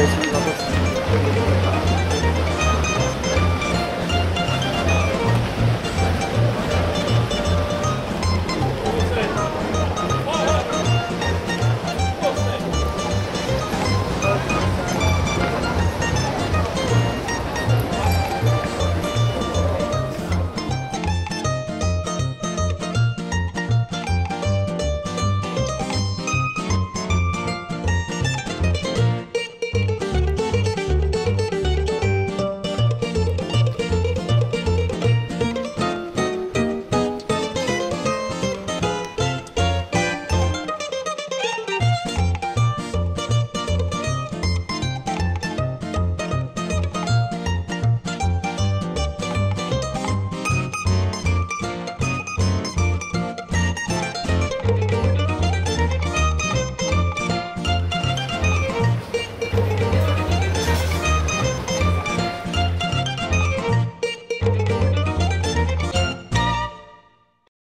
네,